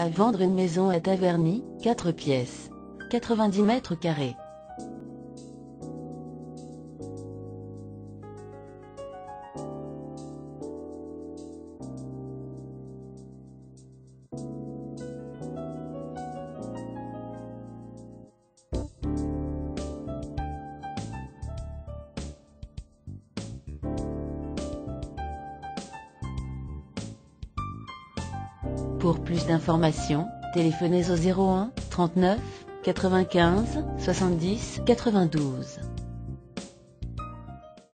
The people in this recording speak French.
À vendre une maison à Taverny, 4 pièces. 90 mètres carrés. Pour plus d'informations, téléphonez au 01 39 95 70 92.